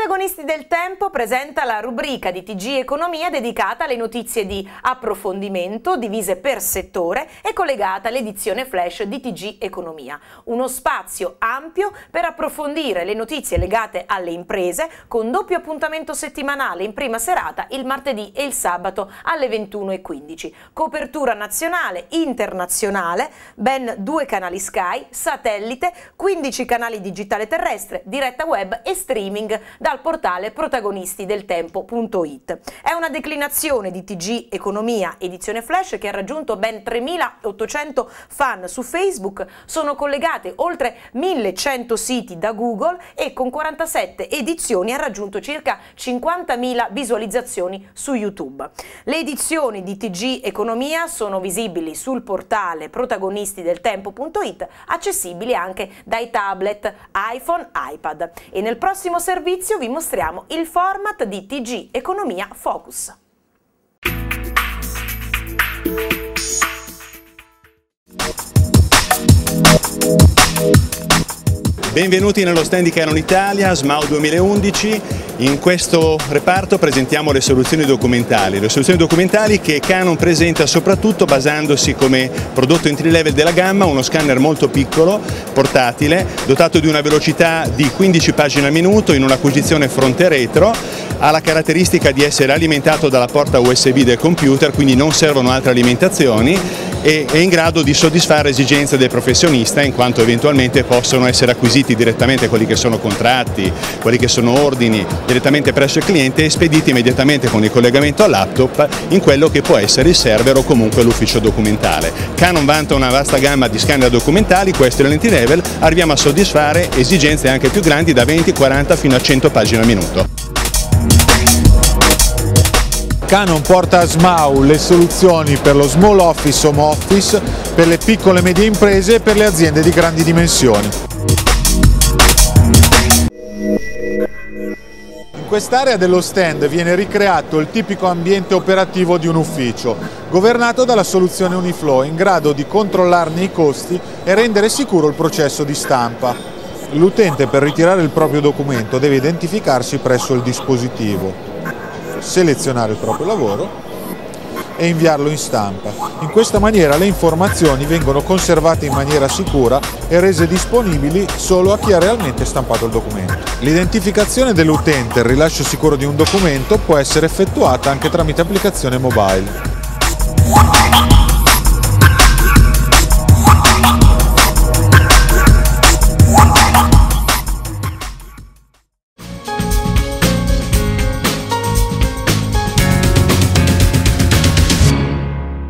Protagonisti del Tempo presenta la rubrica di TG Economia dedicata alle notizie di approfondimento, divise per settore e collegata all'edizione flash di TG Economia. Uno spazio ampio per approfondire le notizie legate alle imprese con doppio appuntamento settimanale in prima serata il martedì e il sabato alle 21.15. Copertura nazionale, internazionale, ben due canali Sky, satellite, 15 canali digitale terrestre, diretta web e streaming dal portale protagonistideltempo.it. È una declinazione di TG Economia edizione flash che ha raggiunto ben 3.800 fan su Facebook, sono collegate oltre 1.100 siti da Google e con 47 edizioni ha raggiunto circa 50.000 visualizzazioni su YouTube. Le edizioni di TG Economia sono visibili sul portale protagonistideltempo.it, accessibili anche dai tablet, iPhone, iPad e nel prossimo servizio vi mostriamo il format di TG Economia Focus. Benvenuti nello stand di Canon Italia, SMAU 2011. In questo reparto presentiamo le soluzioni documentali, le soluzioni documentali che Canon presenta soprattutto basandosi come prodotto entry level della gamma uno scanner molto piccolo, portatile, dotato di una velocità di 15 pagine al minuto in un'acquisizione fronte retro, ha la caratteristica di essere alimentato dalla porta USB del computer, quindi non servono altre alimentazioni e è in grado di soddisfare esigenze del professionista in quanto eventualmente possono essere acquisiti direttamente quelli che sono contratti, quelli che sono ordini direttamente presso il cliente e spediti immediatamente con il collegamento al laptop in quello che può essere il server o comunque l'ufficio documentale. Canon vanta una vasta gamma di scanner documentali, questo è l'entry level, arriviamo a soddisfare esigenze anche più grandi da 20, 40 fino a 100 pagine al minuto. Canon porta a SMAU le soluzioni per lo small office home office, per le piccole e medie imprese e per le aziende di grandi dimensioni. In quest'area dello stand viene ricreato il tipico ambiente operativo di un ufficio, governato dalla soluzione Uniflow, in grado di controllarne i costi e rendere sicuro il processo di stampa. L'utente per ritirare il proprio documento deve identificarsi presso il dispositivo selezionare il proprio lavoro e inviarlo in stampa. In questa maniera le informazioni vengono conservate in maniera sicura e rese disponibili solo a chi ha realmente stampato il documento. L'identificazione dell'utente e il rilascio sicuro di un documento può essere effettuata anche tramite applicazione mobile.